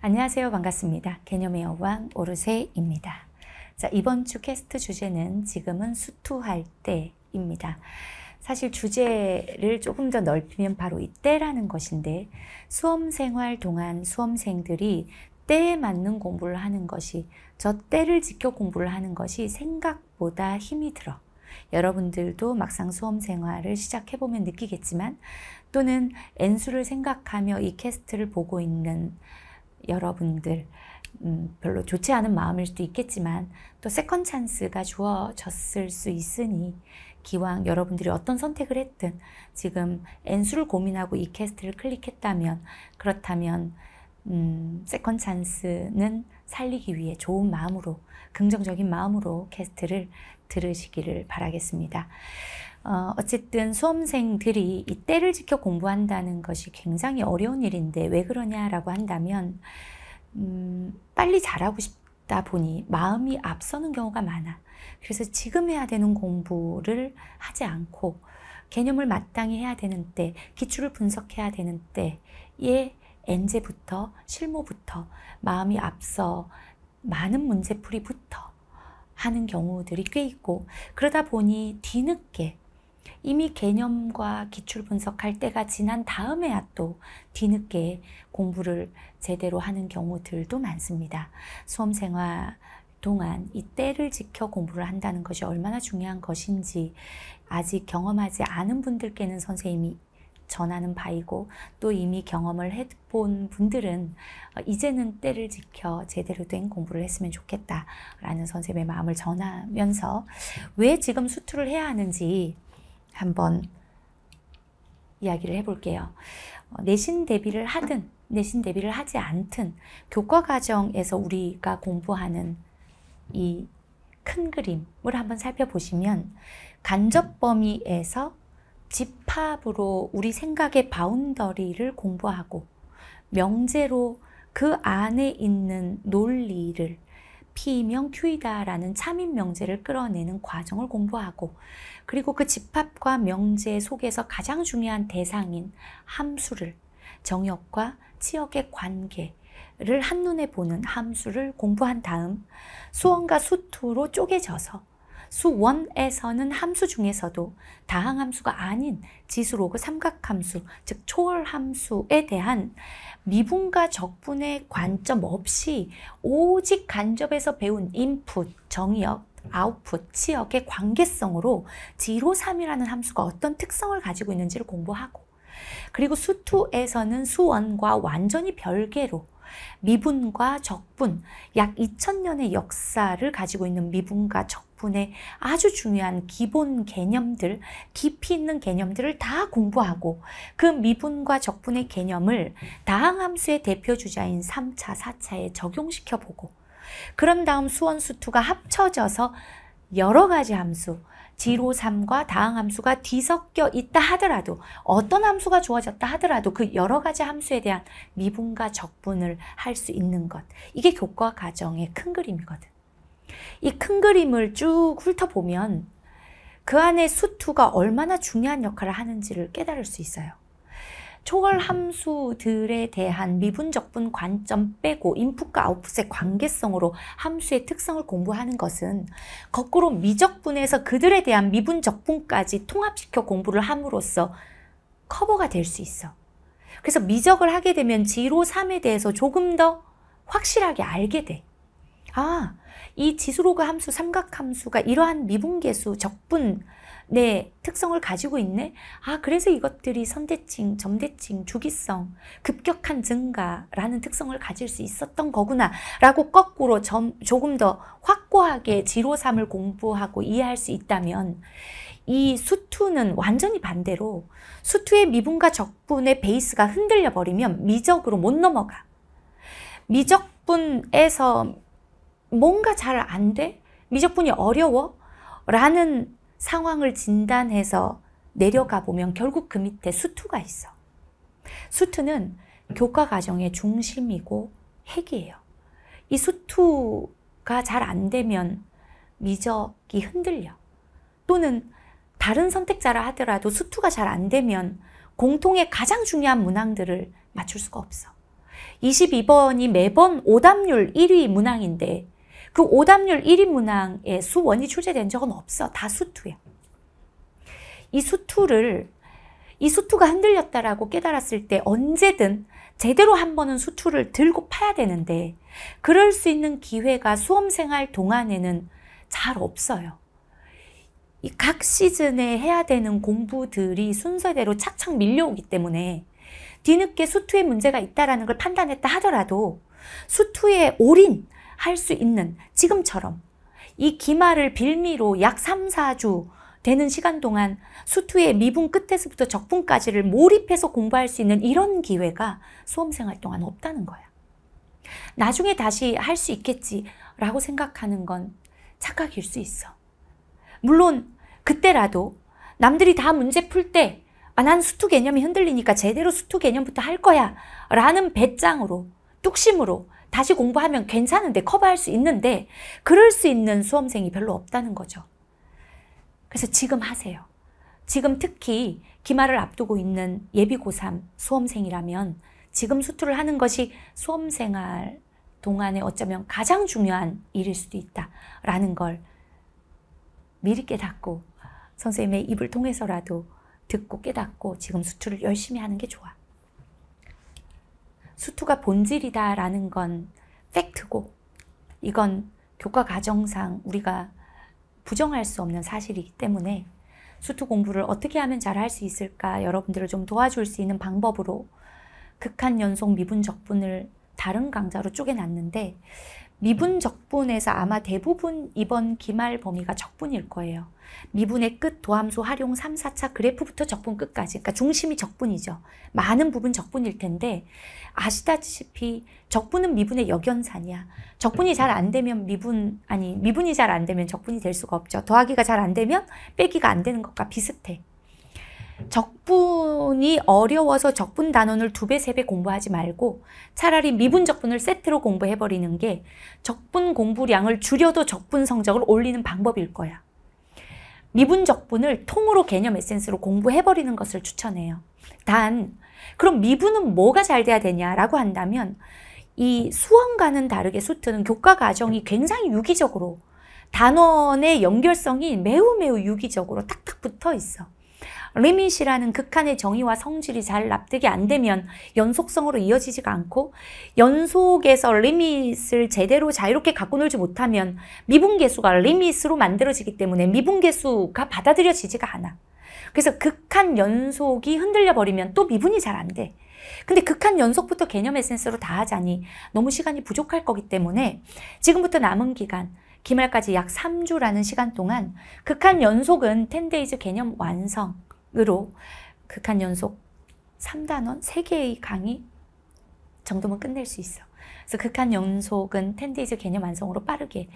안녕하세요. 반갑습니다. 개념의 여왕 오르세입니다. 자, 이번 주 캐스트 주제는 지금은 수투할 때입니다. 사실 주제를 조금 더 넓히면 바로 이때라는 것인데 수험 생활 동안 수험생들이 때에 맞는 공부를 하는 것이 저 때를 지켜 공부를 하는 것이 생각보다 힘이 들어. 여러분들도 막상 수험 생활을 시작해보면 느끼겠지만 또는 N수를 생각하며 이 캐스트를 보고 있는 여러분들 음, 별로 좋지 않은 마음일 수도 있겠지만 또 second chance가 주어졌을 수 있으니 기왕 여러분들이 어떤 선택을 했든 지금 N수를 고민하고 이 캐스트를 클릭했다면 그렇다면 음, second chance는 살리기 위해 좋은 마음으로 긍정적인 마음으로 캐스트를 들으시기를 바라겠습니다. 어, 어쨌든 수험생들이 이 때를 지켜 공부한다는 것이 굉장히 어려운 일인데 왜 그러냐라고 한다면 음, 빨리 잘하고 싶다 보니 마음이 앞서는 경우가 많아. 그래서 지금 해야 되는 공부를 하지 않고 개념을 마땅히 해야 되는 때, 기출을 분석해야 되는 때에 엔제부터 실무부터 마음이 앞서 많은 문제풀이부터 하는 경우들이 꽤 있고 그러다 보니 뒤늦게 이미 개념과 기출 분석할 때가 지난 다음에야 또 뒤늦게 공부를 제대로 하는 경우들도 많습니다. 수험 생활 동안 이 때를 지켜 공부를 한다는 것이 얼마나 중요한 것인지 아직 경험하지 않은 분들께는 선생님이 전하는 바이고 또 이미 경험을 해본 분들은 이제는 때를 지켜 제대로 된 공부를 했으면 좋겠다라는 선생님의 마음을 전하면서 왜 지금 수투를 해야 하는지 한번 이야기를 해볼게요. 어, 내신 대비를 하든 내신 대비를 하지 않든 교과 과정에서 우리가 공부하는 이 큰 그림을 한번 살펴보시면 간접 범위에서 집합으로 우리 생각의 바운더리를 공부하고 명제로 그 안에 있는 논리를 P명 Q이다라는 참인 명제를 끌어내는 과정을 공부하고 그리고 그 집합과 명제 속에서 가장 중요한 대상인 함수를 정역과 치역의 관계를 한눈에 보는 함수를 공부한 다음 수원과 수투로 쪼개져서 수원에서는 함수 중에서도 다항함수가 아닌 지수로그 삼각함수, 즉 초월함수에 대한 미분과 적분의 관점 없이 오직 간접에서 배운 인풋, 정의역, 아웃풋, 치역의 관계성으로 지로 3이라는 함수가 어떤 특성을 가지고 있는지를 공부하고 그리고 수투에서는 수원과 완전히 별개로 미분과 적분, 약 2000년의 역사를 가지고 있는 미분과 적분의 아주 중요한 기본 개념들, 깊이 있는 개념들을 다 공부하고 그 미분과 적분의 개념을 다항함수의 대표 주자인 3차, 4차에 적용시켜 보고 그런 다음 수원, 수투가 합쳐져서 여러 가지 함수, 지로 3과 다항 함수가 뒤섞여 있다 하더라도 어떤 함수가 주어졌다 하더라도 그 여러 가지 함수에 대한 미분과 적분을 할 수 있는 것. 이게 교과 과정의 큰 그림이거든. 이 큰 그림을 쭉 훑어보면 그 안에 수투가 얼마나 중요한 역할을 하는지를 깨달을 수 있어요. 초월 함수들에 대한 미분적분 관점 빼고 인풋과 아웃풋의 관계성으로 함수의 특성을 공부하는 것은 거꾸로 미적분에서 그들에 대한 미분적분까지 통합시켜 공부를 함으로써 커버가 될 수 있어. 그래서 미적을 하게 되면 지로 3에 대해서 조금 더 확실하게 알게 돼. 아, 이 지수로그 함수, 삼각함수가 이러한 미분계수, 적분, 내 특성을 가지고 있네? 아, 그래서 이것들이 선대칭, 점대칭, 주기성, 급격한 증가라는 특성을 가질 수 있었던 거구나. 라고 거꾸로 점, 조금 더 확고하게 지로삼을 공부하고 이해할 수 있다면 이 수투는 완전히 반대로 수투의 미분과 적분의 베이스가 흔들려 버리면 미적으로 못 넘어가. 미적분에서 뭔가 잘 안 돼? 미적분이 어려워? 라는 상황을 진단해서 내려가 보면 결국 그 밑에 수투가 있어. 수투는 교과 과정의 중심이고 핵이에요. 이 수투가 잘 안 되면 미적이 흔들려. 또는 다른 선택자라 하더라도 수투가 잘 안 되면 공통의 가장 중요한 문항들을 맞출 수가 없어. 22번이 매번 오답률 1위 문항인데 그 오답률 1위 문항에 수원이 출제된 적은 없어. 다 수투야. 이 수투를 이 수투가 흔들렸다라고 깨달았을 때 언제든 제대로 한 번은 수투를 들고 파야 되는데 그럴 수 있는 기회가 수험생활 동안에는 잘 없어요. 각 시즌에 해야 되는 공부들이 순서대로 착착 밀려오기 때문에 뒤늦게 수투에 문제가 있다라는 걸 판단했다 하더라도 수투에 올인 할 수 있는 지금처럼 이 기말을 빌미로 약 3, 4주 되는 시간 동안 수투의 미분 끝에서부터 적분까지를 몰입해서 공부할 수 있는 이런 기회가 수험생활 동안 없다는 거야. 나중에 다시 할 수 있겠지라고 생각하는 건 착각일 수 있어. 물론 그때라도 남들이 다 문제 풀 때, 아, 난 수투 개념이 흔들리니까 제대로 수투 개념부터 할 거야. 라는 배짱으로, 뚝심으로 다시 공부하면 괜찮은데, 커버할 수 있는데, 그럴 수 있는 수험생이 별로 없다는 거죠. 그래서 지금 하세요. 지금 특히 기말을 앞두고 있는 예비 고3 수험생이라면 지금 수투를 하는 것이 수험생활 동안에 어쩌면 가장 중요한 일일 수도 있다라는 걸 미리 깨닫고 선생님의 입을 통해서라도 듣고 깨닫고 지금 수투를 열심히 하는 게 좋아. 수투가 본질이다라는 건 팩트고 이건 교과 과정상 우리가 부정할 수 없는 사실이기 때문에 수투 공부를 어떻게 하면 잘 할 수 있을까 여러분들을 좀 도와줄 수 있는 방법으로 극한 연속 미분 적분을 다른 강좌로 쪼개놨는데 미분 적분에서 아마 대부분 이번 기말 범위가 적분일 거예요. 미분의 끝 도함수 활용 3, 4차 그래프부터 적분 끝까지 그러니까 중심이 적분이죠. 많은 부분 적분일 텐데 아시다시피 적분은 미분의 역연산이야. 적분이 잘 안 되면 미분 아니 미분이 잘 안 되면 적분이 될 수가 없죠. 더하기가 잘 안 되면 빼기가 안 되는 것과 비슷해. 적분이 어려워서 적분 단원을 두 배, 세 배 공부하지 말고 차라리 미분 적분을 세트로 공부해버리는 게 적분 공부량을 줄여도 적분 성적을 올리는 방법일 거야. 미분 적분을 통으로 개념 에센스로 공부해버리는 것을 추천해요. 단, 그럼 미분은 뭐가 잘 돼야 되냐라고 한다면 이 수원과는 다르게 수트는 교과 과정이 굉장히 유기적으로 단원의 연결성이 매우 매우 유기적으로 탁탁 붙어 있어. 리밋이라는 극한의 정의와 성질이 잘 납득이 안 되면 연속성으로 이어지지가 않고 연속에서 리밋을 제대로 자유롭게 갖고 놀지 못하면 미분계수가 리밋으로 만들어지기 때문에 미분계수가 받아들여지지가 않아. 그래서 극한 연속이 흔들려 버리면 또 미분이 잘 안 돼. 근데 극한 연속부터 개념 에센스로 다 하자니 너무 시간이 부족할 거기 때문에 지금부터 남은 기간 기말까지 약 3주라는 시간 동안 극한 연속은 10 days 개념 완성 으로 극한 연속 3단원 3개의 강의 정도면 끝낼 수 있어. 그래서 극한 연속은 10 days 개념 완성으로 빠르게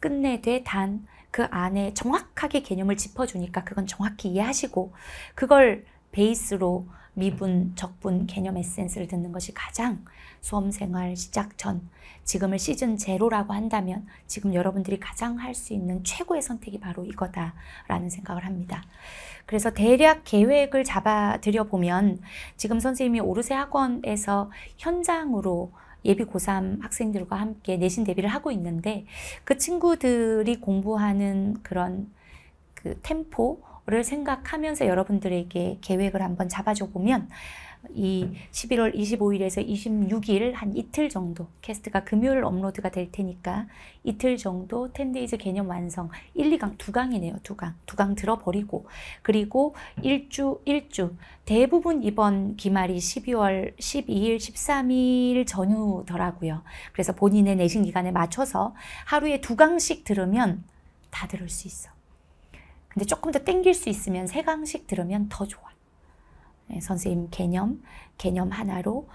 끝내되 단 그 안에 정확하게 개념을 짚어주니까 그건 정확히 이해하시고 그걸 베이스로 미분, 적분, 개념 에센스를 듣는 것이 가장 수험생활 시작 전 지금을 시즌 제로라고 한다면 지금 여러분들이 가장 할 수 있는 최고의 선택이 바로 이거다라는 생각을 합니다. 그래서 대략 계획을 잡아 드려 보면 지금 선생님이 오르새 학원에서 현장으로 예비 고3 학생들과 함께 내신 대비를 하고 있는데 그 친구들이 공부하는 그런 그 템포 를 생각하면서 여러분들에게 계획을 한번 잡아줘 보면 이 11월 25일에서 26일 한 이틀 정도 캐스트가 금요일 업로드가 될 테니까 이틀 정도 10 days 개념 완성 1, 2강 두 강이네요. 두 강. 두 강 들어버리고 그리고 일주 일주 대부분 이번 기말이 12월 12일 13일 전후더라고요. 그래서 본인의 내신 기간에 맞춰서 하루에 두 강씩 들으면 다 들을 수 있어. 근데 조금 더 땡길 수 있으면 세 강씩 들으면 더 좋아. 네, 선생님 개념, 개념 하나로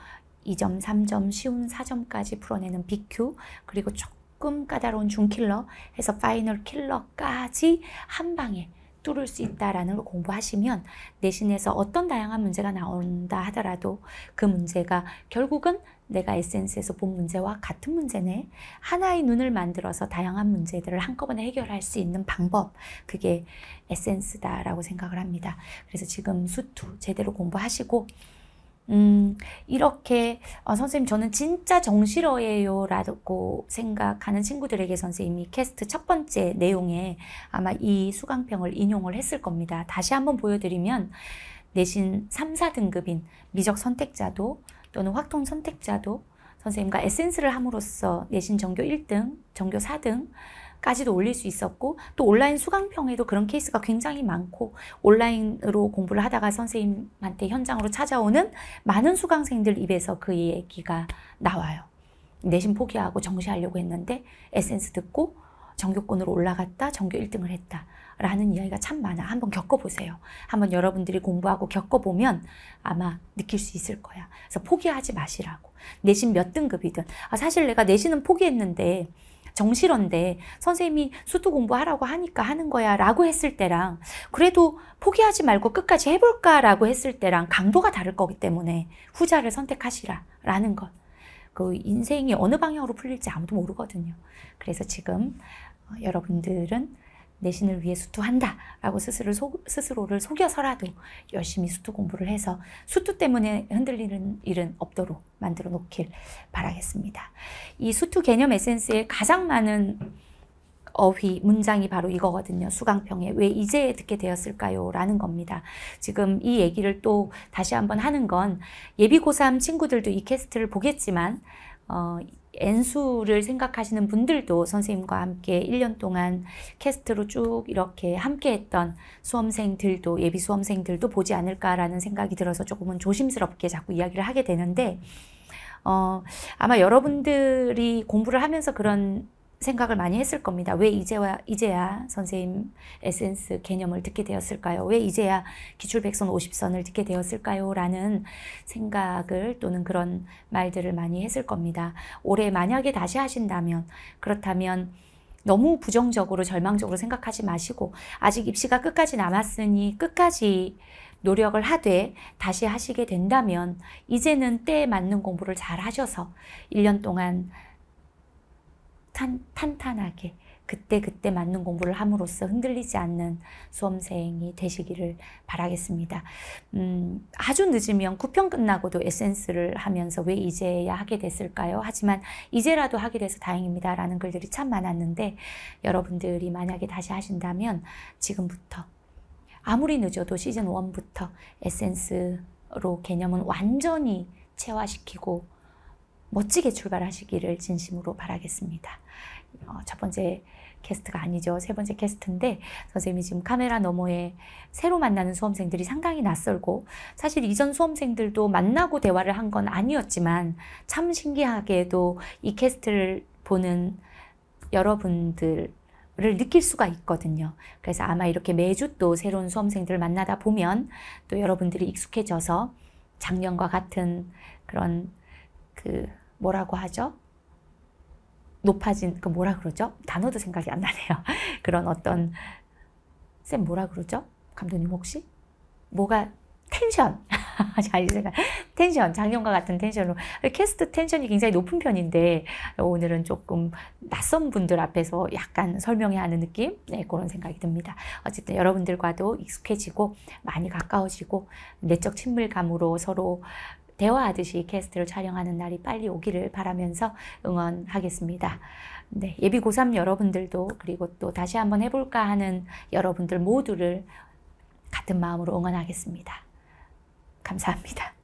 2점, 3점, 쉬운 4점까지 풀어내는 BQ, 그리고 조금 까다로운 중킬러 해서 final killer까지 한 방에 뚫을 수 있다라는 걸 공부하시면 내신에서 어떤 다양한 문제가 나온다 하더라도 그 문제가 결국은 내가 에센스에서 본 문제와 같은 문제네. 하나의 눈을 만들어서 다양한 문제들을 한꺼번에 해결할 수 있는 방법. 그게 에센스다라고 생각을 합니다. 그래서 지금 수투 제대로 공부하시고 음, 이렇게 어, 선생님 저는 진짜 정시러예요 라고 생각하는 친구들에게 선생님이 캐스트 첫 번째 내용에 아마 이 수강평을 인용을 했을 겁니다. 다시 한번 보여드리면 내신 3, 4등급인 미적 선택자도 또는 확통 선택자도 선생님과 에센스를 함으로써 내신 전교 1등, 전교 4등 까지도 올릴 수 있었고 또 온라인 수강평에도 그런 케이스가 굉장히 많고 온라인으로 공부를 하다가 선생님한테 현장으로 찾아오는 많은 수강생들 입에서 그 얘기가 나와요. 내신 포기하고 정시하려고 했는데 에센스 듣고 전교권으로 올라갔다 전교 1등을 했다. 라는 이야기가 참 많아. 한번 겪어보세요. 한번 여러분들이 공부하고 겪어보면 아마 느낄 수 있을 거야. 그래서 포기하지 마시라고. 내신 몇 등급이든. 아, 사실 내가 내신은 포기했는데 정실인데 선생님이 수도 공부하라고 하니까 하는 거야 라고 했을 때랑 그래도 포기하지 말고 끝까지 해볼까 라고 했을 때랑 강도가 다를 거기 때문에 후자를 선택하시라 라는 것. 그 인생이 어느 방향으로 풀릴지 아무도 모르거든요. 그래서 지금 어, 여러분들은 내신을 위해 수투한다 라고 스스로 속, 스스로를 속여서라도 열심히 수투 공부를 해서 수투 때문에 흔들리는 일은 없도록 만들어 놓길 바라겠습니다. 이 수투 개념 에센스에 가장 많은 어휘, 문장이 바로 이거거든요. 수강평에. 왜 이제 듣게 되었을까요? 라는 겁니다. 지금 이 얘기를 또 다시 한번 하는 건 예비 고3 친구들도 이 캐스트를 보겠지만, 어, N수를 생각하시는 분들도 선생님과 함께 1년 동안 캐스트로 쭉 이렇게 함께 했던 수험생들도 예비 수험생들도 보지 않을까라는 생각이 들어서 조금은 조심스럽게 자꾸 이야기를 하게 되는데 어, 아마 여러분들이 공부를 하면서 그런 생각을 많이 했을 겁니다. 왜 이제와 이제야 선생님 에센스 개념을 듣게 되었을까요? 왜 이제야 기출 백선 50선을 듣게 되었을까요? 라는 생각을 또는 그런 말들을 많이 했을 겁니다. 올해 만약에 다시 하신다면 그렇다면 너무 부정적으로 절망적으로 생각하지 마시고 아직 입시가 끝까지 남았으니 끝까지 노력을 하되 다시 하시게 된다면 이제는 때에 맞는 공부를 잘 하셔서 1년 동안 탄, 탄탄하게 그때 그때 맞는 공부를 함으로써 흔들리지 않는 수험생이 되시기를 바라겠습니다. 음, 아주 늦으면 9편 끝나고도 에센스를 하면서 왜 이제야 하게 됐을까요? 하지만 이제라도 하게 돼서 다행입니다. 라는 글들이 참 많았는데 여러분들이 만약에 다시 하신다면 지금부터 아무리 늦어도 시즌 1부터 에센스로 개념은 완전히 체화시키고 멋지게 출발하시기를 진심으로 바라겠습니다. 어, 첫 번째 캐스트가 아니죠. 세 번째 캐스트인데 선생님이 지금 카메라 너머에 새로 만나는 수험생들이 상당히 낯설고 사실 이전 수험생들도 만나고 대화를 한 건 아니었지만 참 신기하게도 이 캐스트를 보는 여러분들 를 느낄 수가 있거든요. 그래서 아마 이렇게 매주 또 새로운 수험생들을 만나다 보면 또 여러분들이 익숙해져서 작년과 같은 그런 그 뭐라고 하죠? 높아진 그 뭐라 그러죠? 단어도 생각이 안 나네요. 그런 어떤 쌤 뭐라 그러죠? 감독님 혹시 뭐가 텐션 자 텐션 작년과 같은 tension으로 캐스트 tension이 굉장히 높은 편인데 오늘은 조금 낯선 분들 앞에서 약간 설명해야 하는 느낌 네 그런 생각이 듭니다. 어쨌든 여러분들과도 익숙해지고 많이 가까워지고 내적 친밀감으로 서로 대화하듯이 캐스트를 촬영하는 날이 빨리 오기를 바라면서 응원하겠습니다. 네, 예비 고3 여러분들도 그리고 또 다시 한번 해볼까 하는 여러분들 모두를 같은 마음으로 응원하겠습니다. 감사합니다.